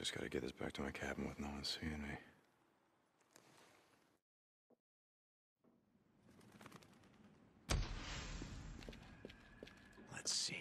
just gotta get this back to my cabin with no one seeing me. Let's see.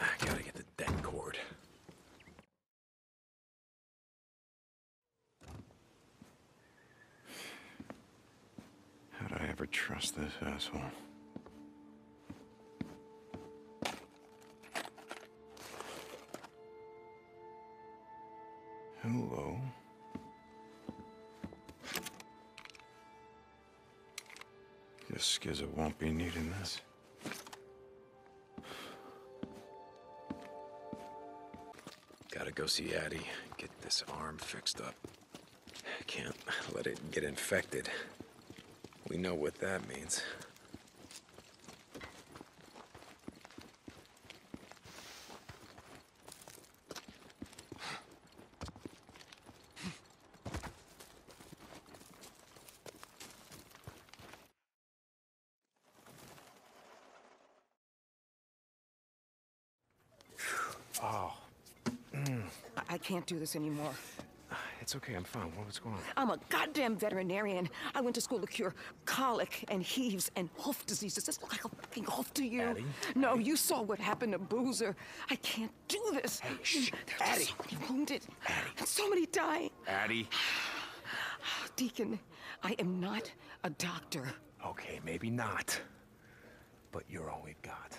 I gotta get the det cord. How'd I ever trust this asshole? Hello? This Skizzo won't be needing this. Gotta go see Addie. Get this arm fixed up. Can't let it get infected. We know what that means. Oh, mm. I- I can't do this anymore. It's okay. I'm fine. What, what's going on? I'm a goddamn veterinarian. I went to school to cure colic and heaves and hoof disease. Does this look like a fucking hoof to you? Addie? No, you saw what happened to Boozer. I can't do this. Hey, shh. There's Addie. so many wounded. Addie. And so many dying. Addie? Deacon, I am not a doctor. Okay, maybe not. But you're all we've got.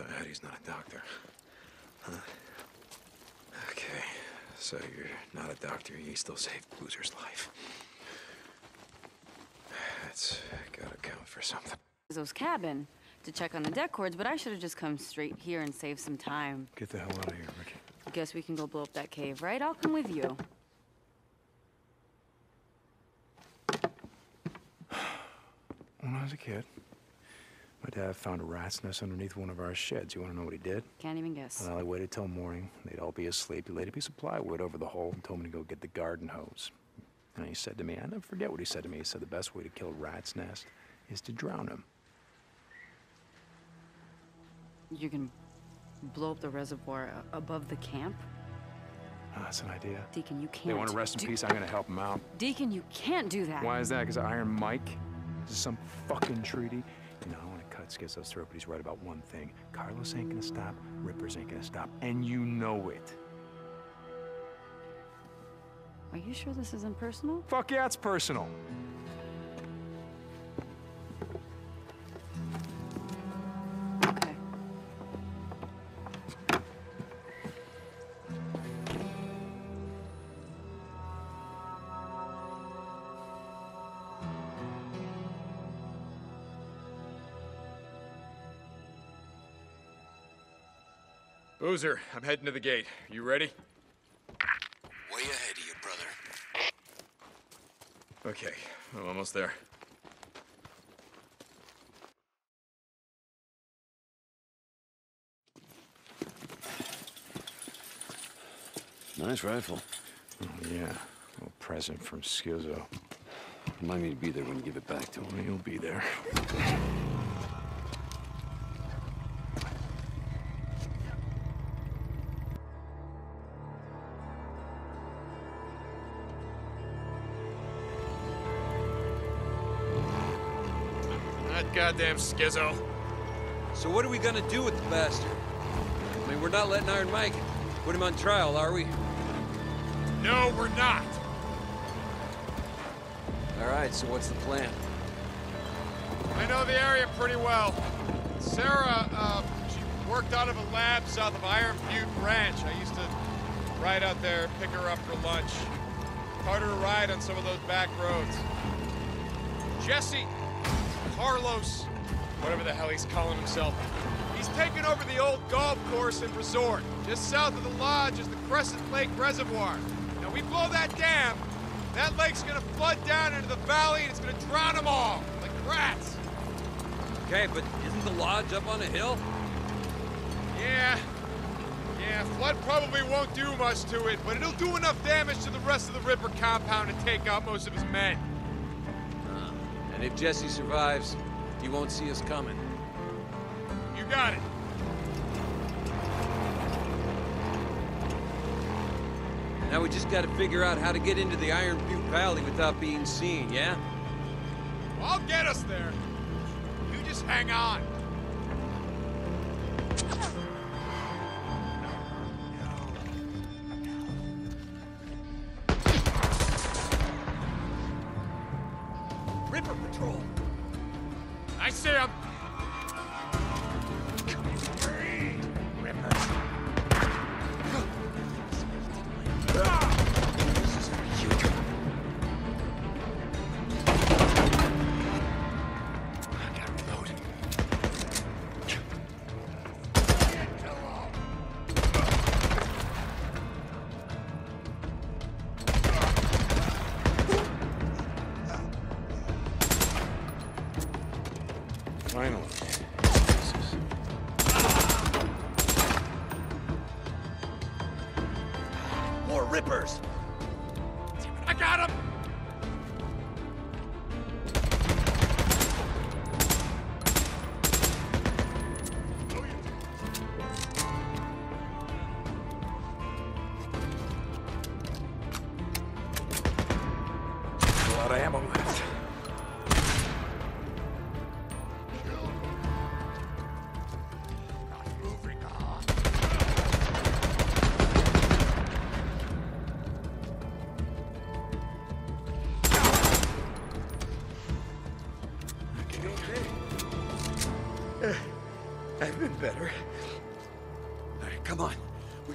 So Addie's not a doctor. Huh? Okay, so you're not a doctor, you still saved Boozer's life. That's gotta count for something. Those cabin to check on the det cords, but I should have just come straight here and saved some time. Get the hell out of here, Ricky. Guess we can go blow up that cave, right? I'll come with you. When I was a kid, my dad found a rat's nest underneath one of our sheds. You want to know what he did? Can't even guess. Well, I waited till morning. They'd all be asleep. He laid a piece of plywood over the hole and told me to go get the garden hose. And he said to me, I never forget what he said to me. He said the best way to kill a rat's nest is to drown him. You can blow up the reservoir above the camp? Ah, that's an idea. Deacon, you can't. They want to rest in do- peace. I'm going to help them out. Deacon, you can't do that. Why is that? Because Iron Mike? This is some fucking treaty? You know, I want to cut Skizzo's throat, but he's right about one thing. Carlos ain't gonna stop, Rippers ain't gonna stop, and you know it. Are you sure this isn't personal? Fuck yeah, it's personal. Boozer, I'm heading to the gate. You ready? Way ahead of you, brother. Okay, I'm almost there. Nice rifle. Oh, yeah. A little present from Skizzo. Remind me to be there when you give it back to him. Well, He'll be there. That goddamn Skizzo. So what are we gonna do with the bastard? I mean, we're not letting Iron Mike put him on trial, are we? No, we're not. All right, so what's the plan? I know the area pretty well. Sarah, uh, she worked out of a lab south of Iron Butte Ranch. I used to ride out there, pick her up for lunch. Her to ride on some of those back roads. Jesse, Carlos, whatever the hell he's calling himself, he's taken over the old golf course and resort. Just south of the lodge is the Crescent Lake Reservoir. Now we blow that dam, that lake's gonna flood down into the valley and it's gonna drown them all, like rats. Okay, but isn't the lodge up on a hill? Yeah. Yeah, flood probably won't do much to it, but it'll do enough damage to the rest of the Ripper compound to take out most of his men. And if Jesse survives, he won't see us coming. You got it. Now we just gotta figure out how to get into the Iron Butte Valley without being seen, yeah? Well, I'll get us there. You just hang on.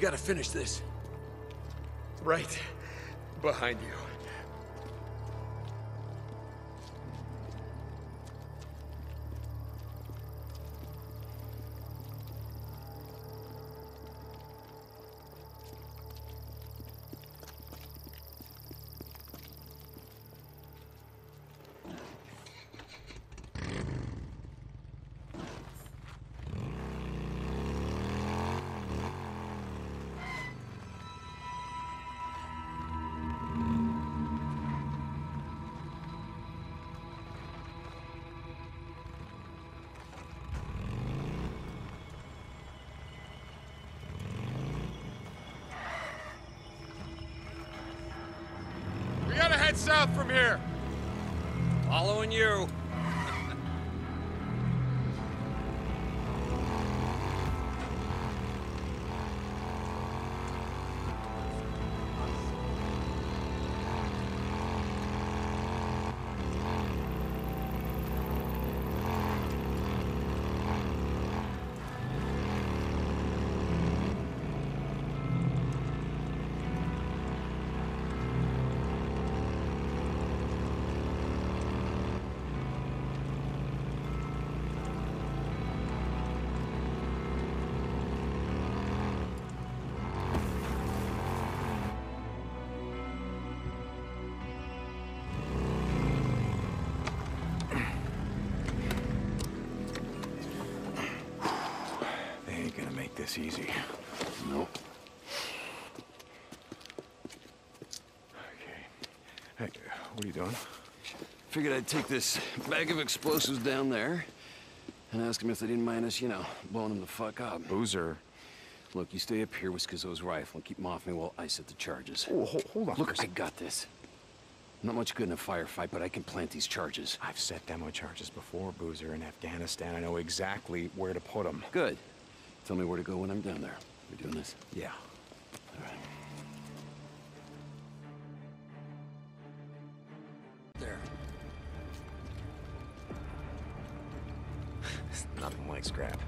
Gotta finish this. Right behind you. What are you doing? Figured I'd take this bag of explosives down there and ask them if they didn't mind us, you know, blowing them the fuck up. Boozer. Look, you stay up here with Skizzo's rifle and keep him off me while I set the charges. Oh, hold, hold on. Look, I got this. I'm not much good in a firefight, but I can plant these charges. I've set demo charges before, Boozer, in Afghanistan. I know exactly where to put them. Good. Tell me where to go when I'm down there. We doing this? Yeah. All right. Nothing like scrap.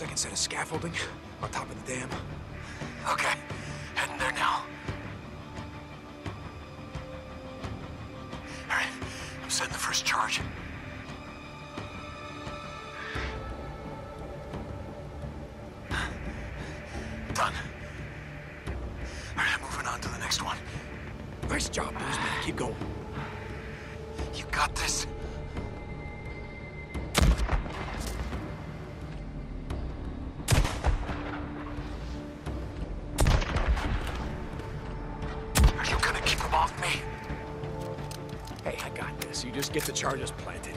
Second set of scaffolding on top of the dam? You just get the charges planted.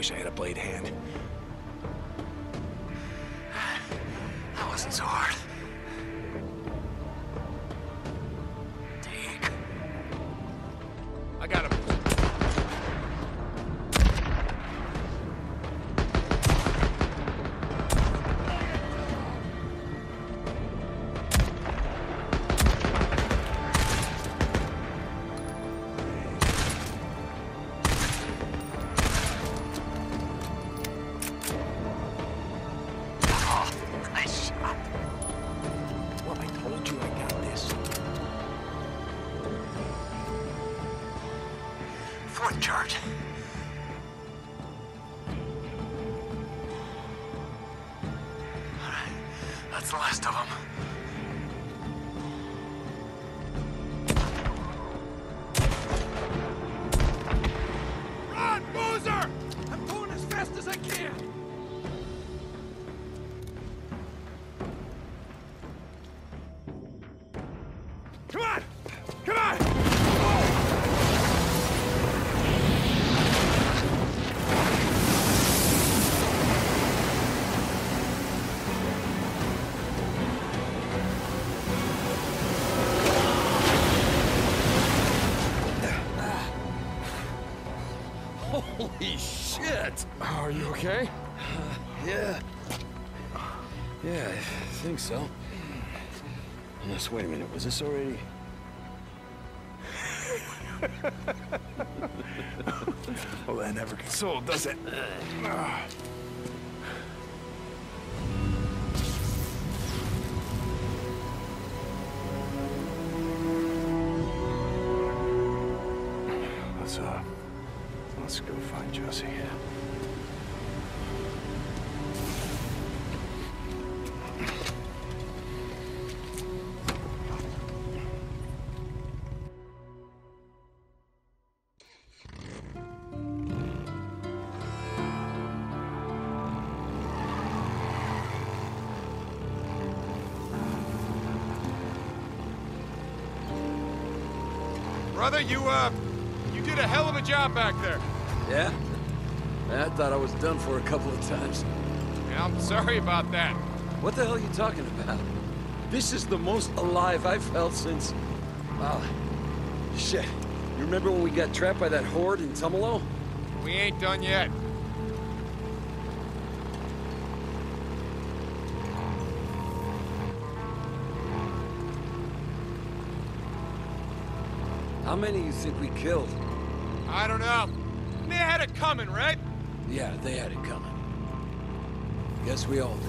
Wish I had a blade hand. Are you okay? Yeah. Yeah, I think so. Yes, wait a minute, was this already... Well, that never gets old, does it? Ah. Let's, uh, let's go find Jesse. Brother, you, uh, you did a hell of a job back there. Yeah? I thought I was done for a couple of times. Yeah, I'm sorry about that. What the hell are you talking about? This is the most alive I've felt since... Wow. Shit. You remember when we got trapped by that horde in Tumalo? We ain't done yet. How many you think we killed? I don't know. They had it coming, right? Yeah, they had it coming. Guess we all do.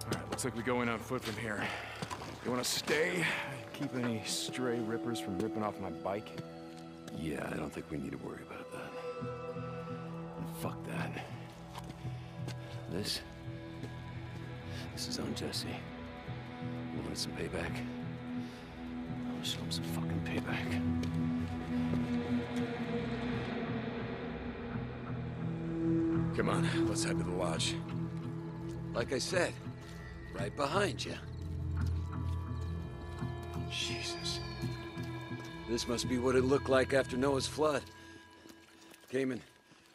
All right, looks like we go in on foot from here. You want to stay? Keep any stray rippers from ripping off my bike? Yeah, I don't think we need to worry about that. This... This is on Jesse. You wanted some payback? Gonna show him some fucking payback. Come on, let's head to the lodge. Like I said, right behind you. Jesus. This must be what it looked like after Noah's flood. Came and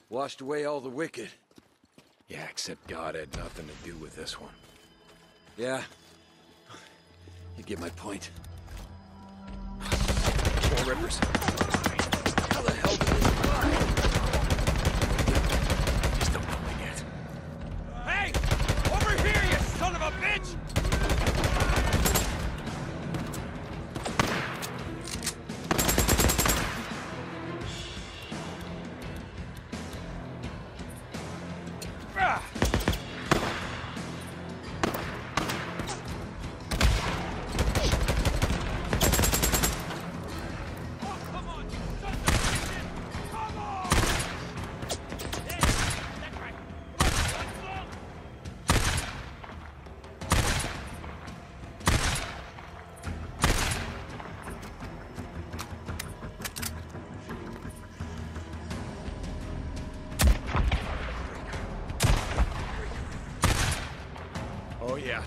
washed away all the wicked. Yeah, except God had nothing to do with this one. Yeah. You get my point. More rippers. Ah!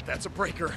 That's a breaker.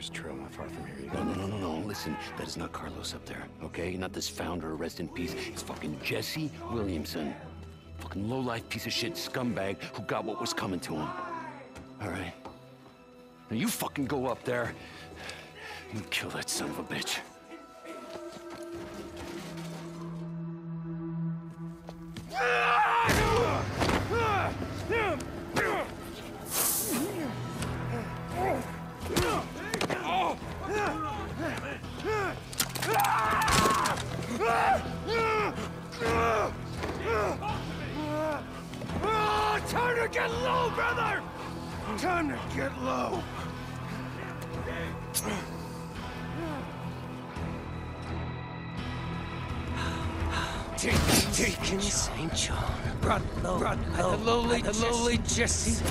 There's trail not far from here. No, no, no, no, no. Listen, that is not Carlos up there, okay? Not this founder, rest in peace. It's fucking Jesse Williamson. Fucking low-life piece of shit scumbag who got what was coming to him. All right? Now you fucking go up there. You kill that son of a bitch. The lowly, Jesse.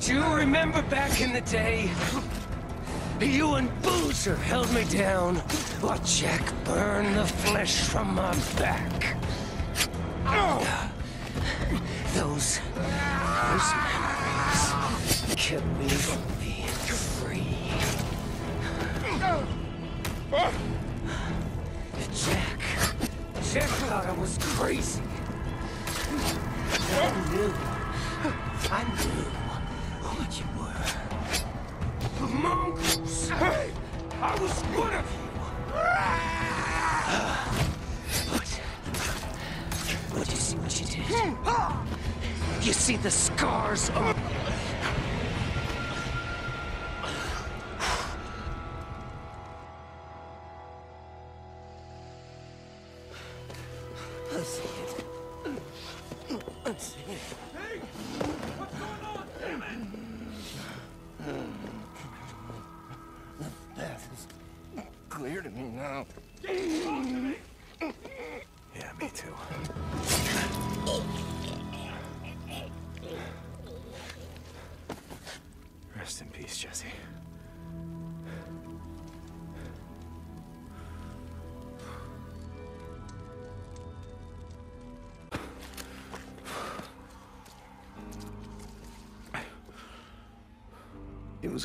Do you remember back in the day? You and Boozer held me down while Jack burned the flesh from my back. Those, those memories kept me from Jack thought I was crazy. I knew, I knew what you were. The mongoose! Hey, I was one of you. But, but you see what you did? You see the scars on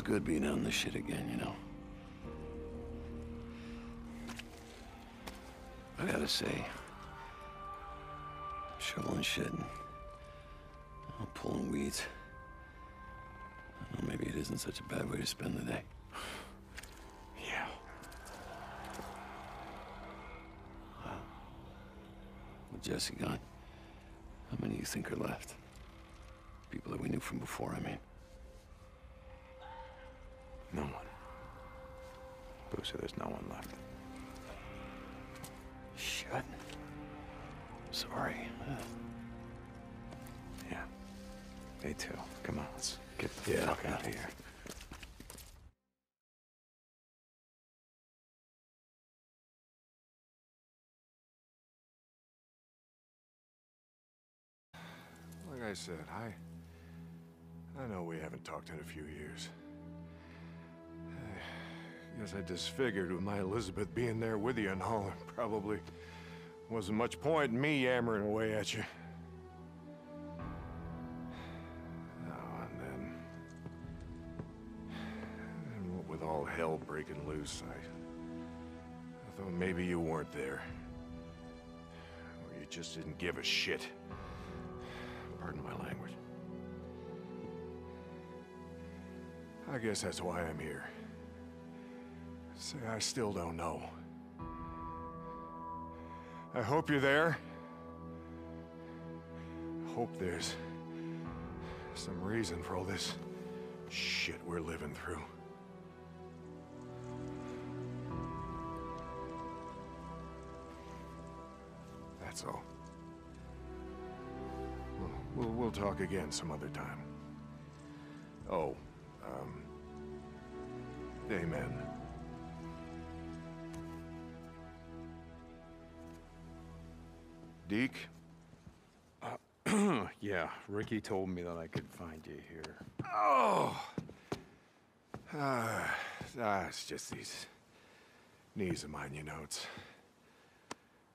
Good being on this shit again, you know. I gotta say, shoveling shit and uh, pulling weeds. Well, maybe it isn't such a bad way to spend the day. Yeah. With Jesse gone, how many you think are left? People that we knew from before, I mean. No one. Boozer, there's no one left. Shit. Sorry. Yeah. Me too. Come on, let's get the Yeah. fuck out of here. Like I said, I... I know we haven't talked in a few years. Guess I disfigured with my Elizabeth being there with you and all. Probably wasn't much point in me yammering away at you. Oh, and then... and what with all hell breaking loose, I... I thought maybe you weren't there. Or you just didn't give a shit. Pardon my language. I guess that's why I'm here. Say, I still don't know. I hope you're there. I hope there's some reason for all this shit we're living through. That's all. We'll, we'll, we'll talk again some other time. Oh, um, amen. Deke? yeah, Ricky told me that I could find you here. Oh! Ah, ah, it's just these knees of mine, you know. It's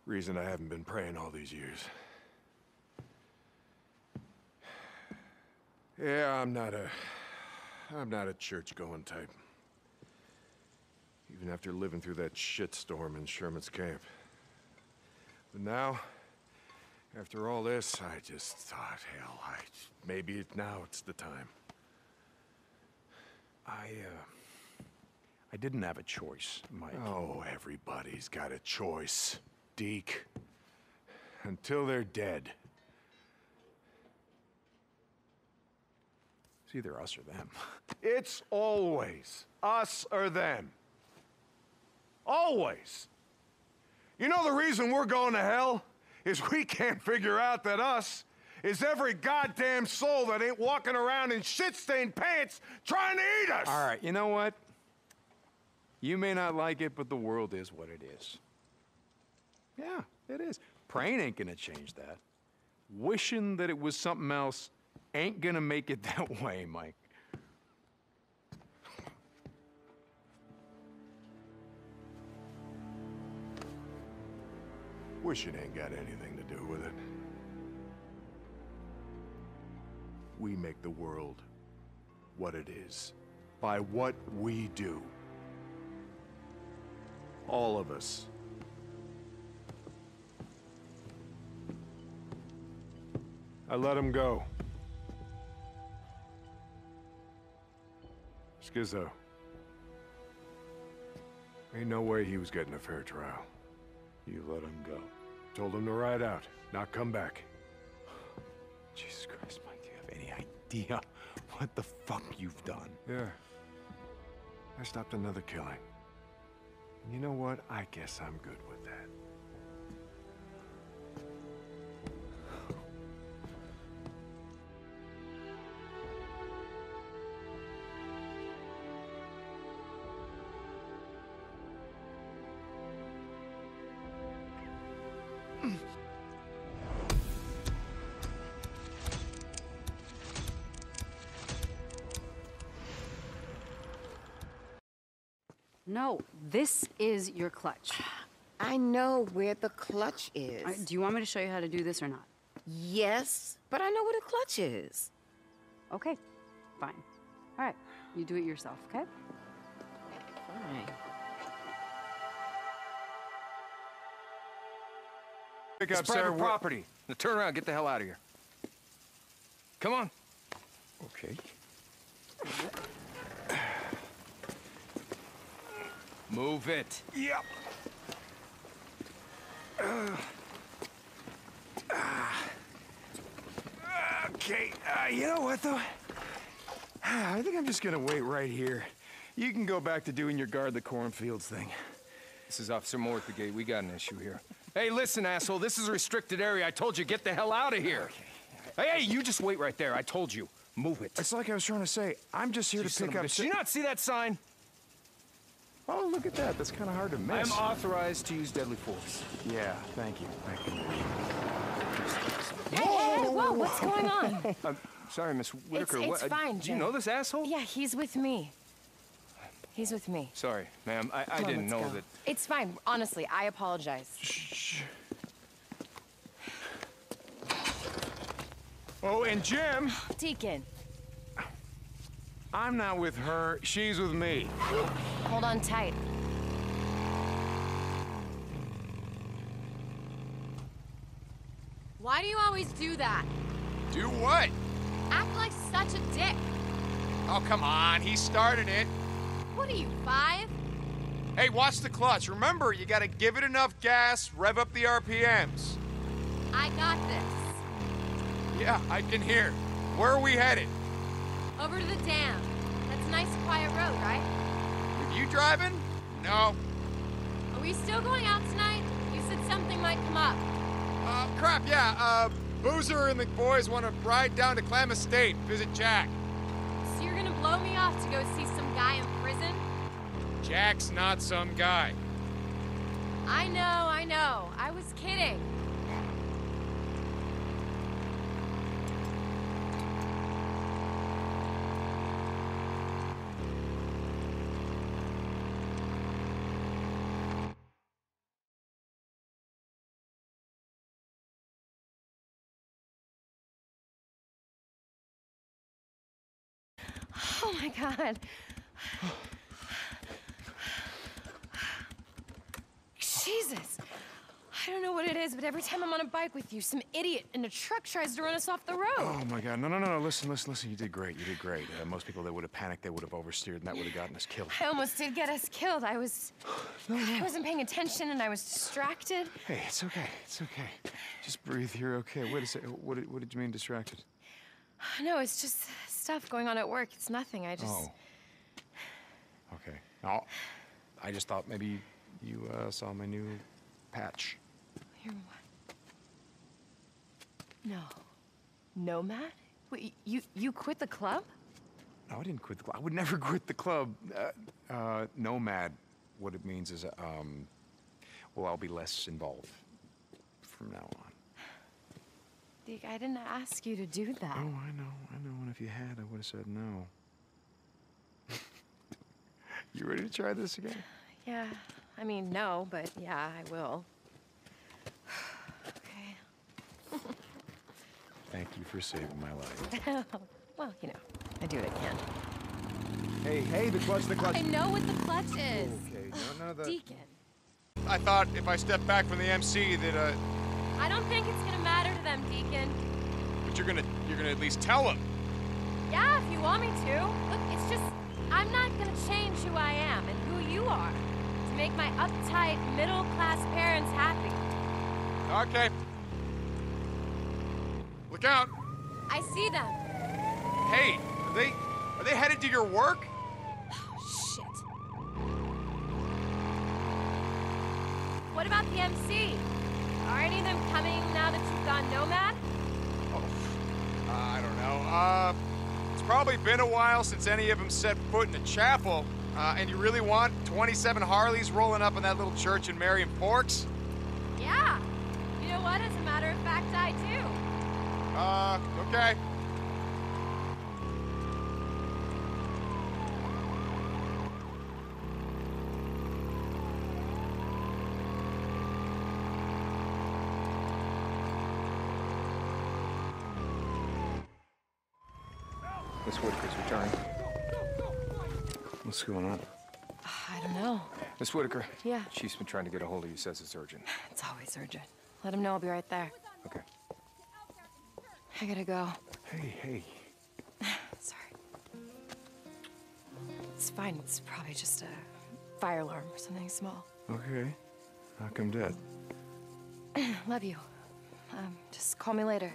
reason I haven't been praying all these years. Yeah, I'm not a... I'm not a church-going type. Even after living through that shitstorm in Sherman's camp. But now, after all this, I just thought, hell, I... Maybe it, now it's the time. I, uh... I didn't have a choice, Mike. Oh, everybody's got a choice, Deke. Until they're dead. It's either us or them. It's always us or them. Always. You know the reason we're going to hell? Is we can't figure out that us is every goddamn soul that ain't walking around in shit-stained pants trying to eat us! All right, you know what? You may not like it, but the world is what it is. Yeah, it is. Praying ain't gonna change that. Wishing that it was something else ain't gonna make it that way, Mike. Wishing ain't got anything to do with it. We make the world what it is by what we do. All of us. I let him go. Skizzo. Ain't no way he was getting a fair trial. You let him go. Told him to ride out, not come back. Jesus Christ, Mike, do you have any idea what the fuck you've done? Yeah. I stopped another killing. And you know what? I guess I'm good with No, this is your clutch. I know where the clutch is. All right, do you want me to show you how to do this or not? Yes, but I know where the clutch is. Okay, fine. All right, you do it yourself, okay? Fine. Pick It's up private Sarah. Property. Now turn around, get the hell out of here. Come on. Okay. Move it. Yep. Okay, uh, you know what, though? I think I'm just gonna wait right here. You can go back to doing your guard the cornfields thing. This is Officer Moore at the gate. We got an issue here. Hey, listen, asshole. This is a restricted area. I told you, get the hell out of here. Hey, hey, you just wait right there. I told you. Move it. It's like I was trying to say, I'm just here to pick up... Did you not see that sign? Oh, look at that. That's kind of hard to miss. I'm authorized to use deadly force. Yeah, thank you. Thank you. Hey, hey, whoa, what's going on? I'm sorry, Miss Whitaker. it's what, uh, fine, Do you know this asshole? Yeah, he's with me. He's with me. Sorry, ma'am. I, I on, didn't know go. that. It's fine. Honestly, I apologize. Shh. Oh, and Jim, Deacon, I'm not with her. She's with me. hold on tight. Why do you always do that? Do what? Act like such a dick. Oh, come on. He started it. What are you, five? Hey, watch the clutch. Remember, you gotta give it enough gas, rev up the RPMs. I got this. Yeah, I can hear. Where are we headed? Over to the dam. That's a nice quiet road, right? Are you driving? No. Are we still going out tonight? You said something might come up. Uh, crap, yeah. Uh, Boozer and the boys want to ride down to Clam Estate, visit Jack. So you're gonna blow me off to go see some guy in prison? Jack's not some guy. I know, I know. I was kidding. Oh my god. Jesus. I don't know what it is, but every time I'm on a bike with you, some idiot in a truck tries to run us off the road. Oh my God! No, no, no, no! Listen, listen, listen! You did great. You did great. Uh, most people that would have panicked, they would have oversteered, and that would have gotten us killed. I almost did get us killed. I was. I wasn't paying attention and I was distracted. Hey, it's okay. It's okay. Just breathe. You're okay. Wait a second. What did, what did you mean distracted? No, it's just stuff going on at work. It's nothing. I just. Oh. Okay. No, I just thought maybe you uh, saw my new patch. Your what? No. Nomad? Wait, you you quit the club? No, I didn't quit the club. I would never quit the club. Uh, uh, nomad, what it means is, um, well, I'll be less involved from now on. Deke, I didn't ask you to do that. Oh, I know, I know. And if you had, I would have said no. you ready to try this again? Yeah. I mean, no, but yeah, I will. Okay. Thank you for saving my life. well, you know, I do what I can. Hey, hey, the clutch, the clutch. I know what the clutch is. Okay, no, no, the. Deacon. I thought if I stepped back from the MC that, uh, I don't think it's gonna matter to them, Deacon. but you're gonna, you're gonna at least tell them. Yeah, if you want me to. Look, it's just, I'm not gonna change who I am and who you are to make my uptight, middle class parents happy. Okay. Look out. I see them. Hey, are they, are they headed to your work? Oh, shit. What about the MC? Are any of them coming now that you've gone nomad? Oh, I don't know. Uh, it's probably been a while since any of them set foot in a chapel. Uh, and you really want 27 Harleys rolling up in that little church in Marion Forks? Yeah. You know what? As a matter of fact, I do. Uh, okay. Miss Whitaker's returning. What's going on? I don't know. Miss Whitaker. Yeah. Chief's been trying to get a hold of you, says it's urgent. It's always urgent. Let him know I'll be right there. Okay. I gotta go. Hey, hey. Sorry. It's fine. It's probably just a fire alarm or something small. Okay. How come dead? Love you. Um, just call me later.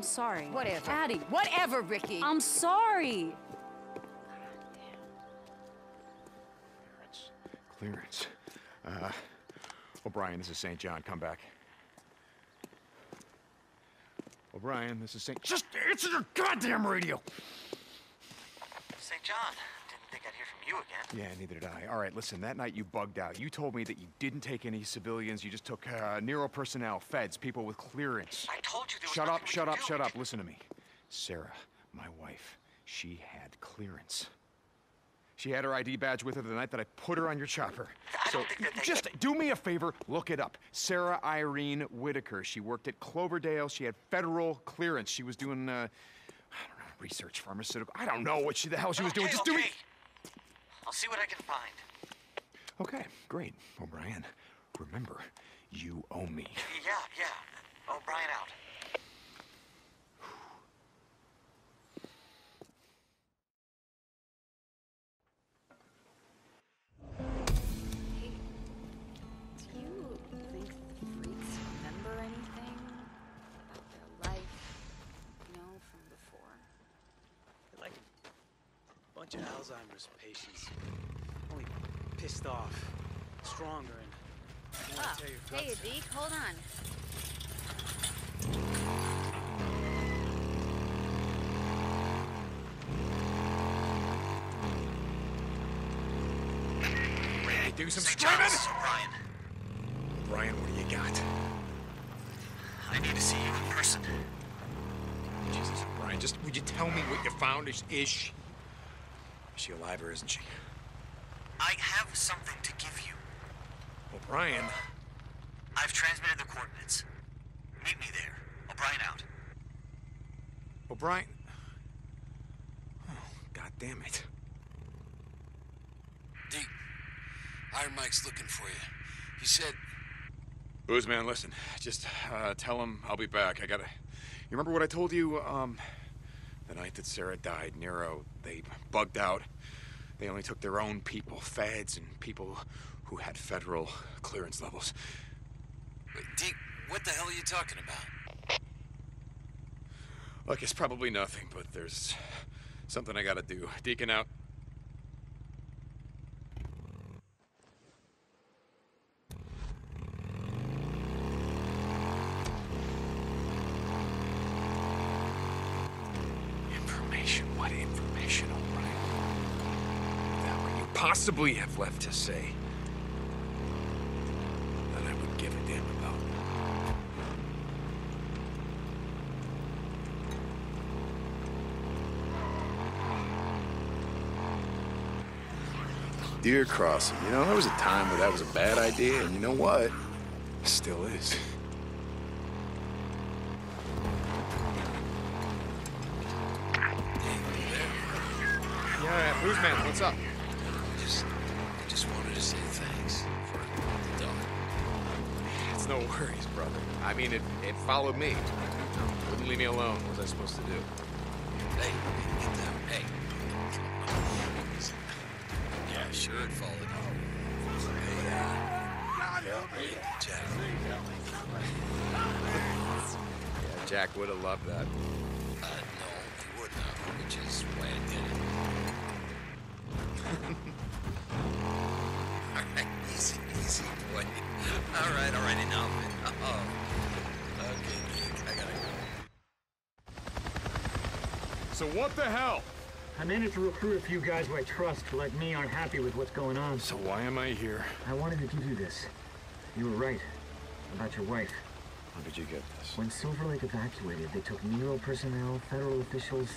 I'm sorry. Whatever. Addie. Whatever, Ricky. I'm sorry. Clearance. Uh, O'Brien, this is St. John. Come back. O'Brien, this is St. Just answer your goddamn radio! St. John, didn't think I'd hear from you again. Yeah, neither did I. All right, listen, that night you bugged out. You told me that you didn't take any civilians, you just took uh, NERO personnel, feds, people with clearance. I told you there was Shut up, shut up, do. shut up. Listen to me. Sarah, my wife, she had clearance. She had her ID badge with her the night that I put her on your chopper. so just do me a favor, look it up. Sarah Irene Whitaker. She worked at Cloverdale. She had federal clearance. She was doing, uh, I don't know, research, pharmaceutical. I don't know what she the hell she was doing. Okay, Just do me. I'll see what I can find. Okay, great. O'Brien, remember, you owe me. Yeah, yeah. O'Brien out. Bunch of Alzheimer's patients. Only pissed off, stronger, and wanna Oh, tear your guts hey, out. Deke, hold on. Ready to do some St. screaming? Thomas, O'Brien. Brian, what do you got? I need to see you in person. Jesus, Brian, just would you tell me what you found? Is, is she... Is she alive or isn't she? I have something to give you. O'Brien? I've transmitted the coordinates. Meet me there. O'Brien out. O'Brien? Oh, God damn it. Deke, Iron Mike's looking for you. He said Booze man, listen. Just uh, tell him I'll be back. I gotta. You remember what I told you? Um, the night that Sarah died, NERO. They bugged out. They only took their own people, feds, and people who had federal clearance levels. Deke, what the hell are you talking about? Look, it's probably nothing, but there's something I gotta do. Deacon out. Information? What information? What the hell could you possibly have left to say that I would give a damn about? Dear Crossing, you know, there was a time where that was a bad idea, and you know what? It Still is. Man, what's up? Just, just wanted to say thanks for the dog. It's no worries, brother. I mean, it, it followed me. Wouldn't leave me alone. What was I supposed to do? Hey, get down. Hey. Yeah, sure it followed you. Hey, uh, hey, Jack. Yeah, Jack would have loved that. Uh, no, he would not, which is why I did it. What the hell? I managed to recruit a few guys who I trust, who like me aren't happy with what's going on. So why am I here? I wanted to give you this. You were right about your wife. How did you get this? When Silver Lake evacuated, they took NERO personnel, federal officials,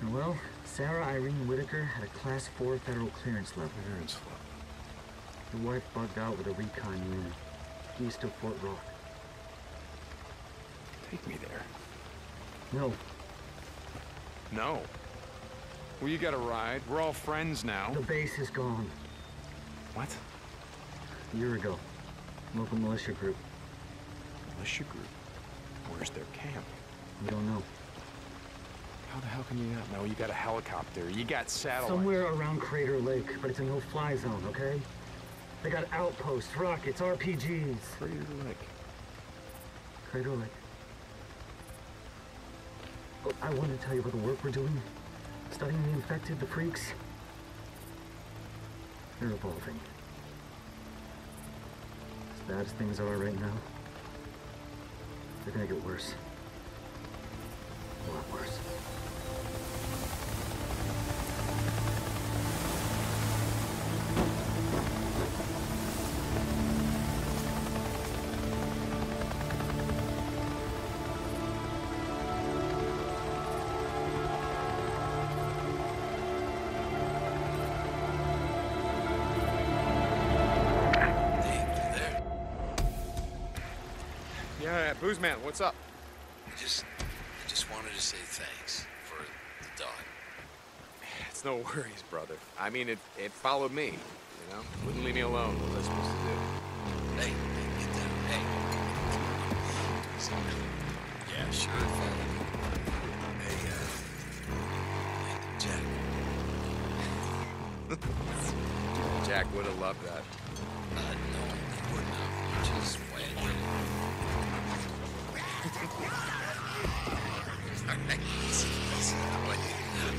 and well, Sarah Irene Whitaker had a Class 4 federal clearance level. Clearance level. Your wife bugged out with a recon unit east of Fort Rock. Take me there. No, No. Well, you got a ride. We're all friends now. the base is gone. What? A year ago. Local militia group. Militia group. Where's their camp? We don't know. How the hell can you not know? You got a helicopter. You got satellite. Somewhere around Crater Lake, but it's a no-fly zone, okay? They got outposts, rockets, RPGs. Crater Lake. Crater Lake. I want to tell you about the work we're doing. Studying the infected, the freaks. They're evolving. As bad as things are right now, they're gonna get worse. A lot worse. Booze man, what's up? I just, I just wanted to say thanks for the dog. It's no worries, brother. I mean, it, it followed me. You know? Wouldn't leave me alone. What was I supposed to do? Hey, hey, get down. Hey. Yeah, sure it followed you. Hey, uh, Jack. Jack would have loved that. Uh, no, he would not, which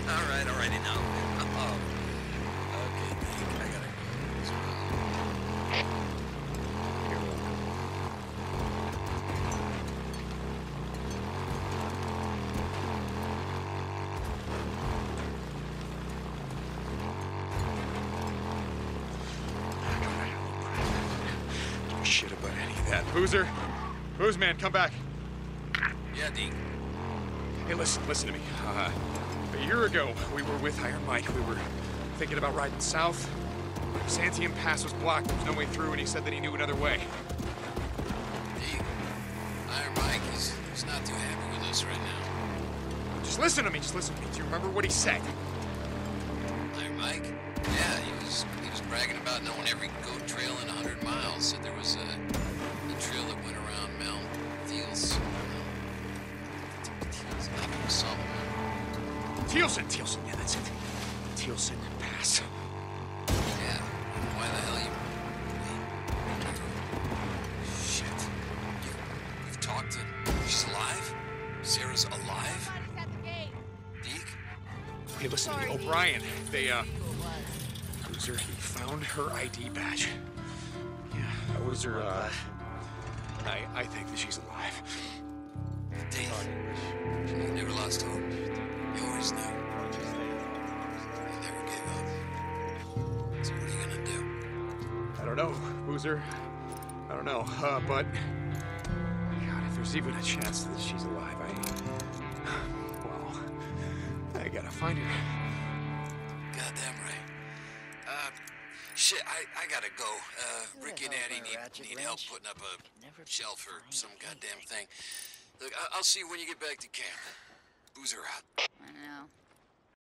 alright, alright, enough. Oh. Okay, I gotta Shit about any of that. Boozer! Boozman, come back. Deke. Hey, listen, listen to me. Uh, a year ago, we were with Iron Mike. We were thinking about riding south. Santiam Pass was blocked. There was no way through, and he said that he knew another way. Deke, Iron Mike, he's, he's not too happy with us right now. Just listen to me. Just listen to me. Do you remember what he said? Iron Mike? Yeah, he was he was bragging about knowing every goat trail in 100 miles. Said there was a Thielsen, Thielsen, yeah, that's it. Thielsen Pass. Yeah, why the hell you... Shit. You, you've talked to... She's alive? Sarah's alive? Deke? Hey, listen to me. O'Brien, they, uh... Boozer, he found her ID badge. Yeah, Boozer, uh... I, I think that she's alive. Know, Boozer. I don't know, uh, but... God, if there's even a chance that she's alive, I... Well, I gotta find her. Goddamn right. Uh, shit, I, I gotta go. Uh, Ricky and Addie need, need help putting up a shelf or some goddamn thing. Look, I- I'll see you when you get back to camp. Boozer out. I know.